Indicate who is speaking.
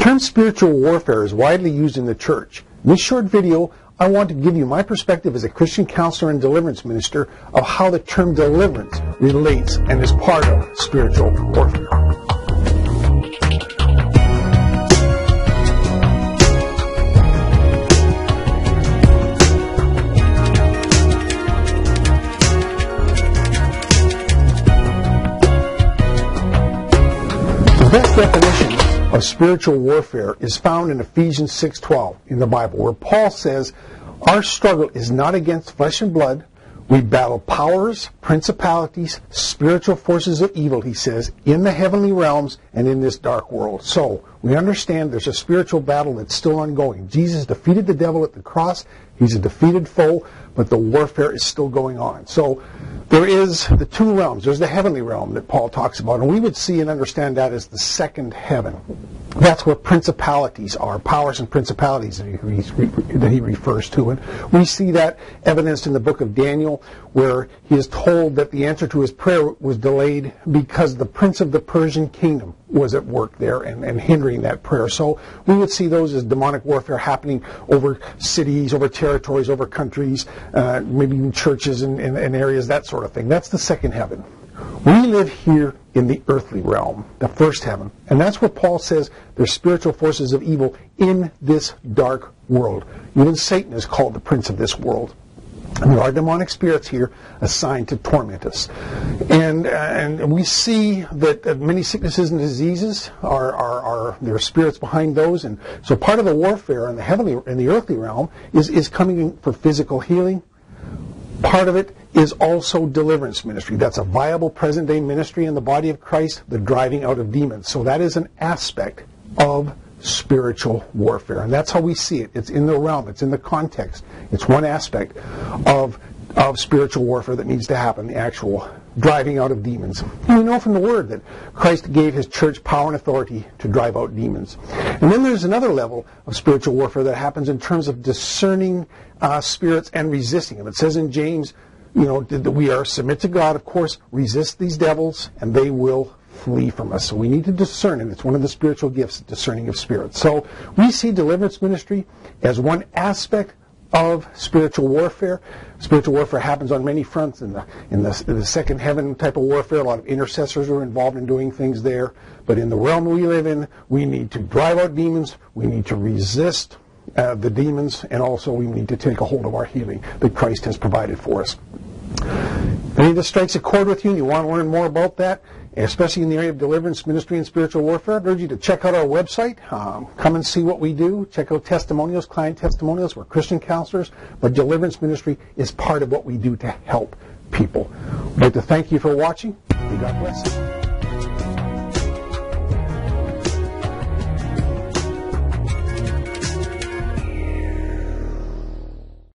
Speaker 1: term spiritual warfare is widely used in the church. In this short video, I want to give you my perspective as a Christian counselor and deliverance minister of how the term deliverance relates and is part of spiritual warfare. The best definition of spiritual warfare is found in Ephesians 6:12 in the Bible, where Paul says, "Our struggle is not against flesh and blood. We battle powers, principalities, spiritual forces of evil," he says, "in the heavenly realms and in this dark world." So, we understand there's a spiritual battle that's still ongoing. Jesus defeated the devil at the cross. He's a defeated foe, but the warfare is still going on. So, there is the two realms. There's the heavenly realm that Paul talks about, and we would see and understand that as the second heaven. That's where principalities are, powers and principalities that he, that he refers to. And we see that evidenced in the book of Daniel, where he is told that the answer to his prayer was delayed because the prince of the Persian kingdom was at work there and, and hindering that prayer. So we would see those as demonic warfare happening over cities, over territories, over countries, uh, maybe even churches and, and, and areas, that sort of thing. That's the second heaven. We live here in the earthly realm, the first heaven. And that's where Paul says there's spiritual forces of evil in this dark world. Even Satan is called the prince of this world. And there are demonic spirits here assigned to torment us. And, uh, and we see that uh, many sicknesses and diseases are, are, are, there are spirits behind those. And so part of the warfare in the heavenly, in the earthly realm is, is coming for physical healing. Part of it is also deliverance ministry. That's a viable present day ministry in the body of Christ, the driving out of demons. So that is an aspect of spiritual warfare. And that's how we see it. It's in the realm, it's in the context. It's one aspect of, of spiritual warfare that needs to happen, the actual driving out of demons. And we know from the Word that Christ gave His church power and authority to drive out demons. And then there's another level of spiritual warfare that happens in terms of discerning uh, spirits and resisting them. It says in James, you know, that we are submit to God, of course, resist these devils, and they will flee from us. So we need to discern, and it's one of the spiritual gifts, discerning of spirits. So we see deliverance ministry as one aspect of spiritual warfare. Spiritual warfare happens on many fronts. In the, in the, in the second heaven type of warfare, a lot of intercessors are involved in doing things there. But in the realm we live in, we need to drive out demons. We need to resist uh, the demons, and also we need to take a hold of our healing that Christ has provided for us. Any of this strikes a chord with you and you want to learn more about that, especially in the area of deliverance, ministry, and spiritual warfare, I'd urge you to check out our website. Um, come and see what we do. Check out testimonials, client testimonials. We're Christian counselors, but deliverance ministry is part of what we do to help people. I'd like to thank you for watching. May God bless you.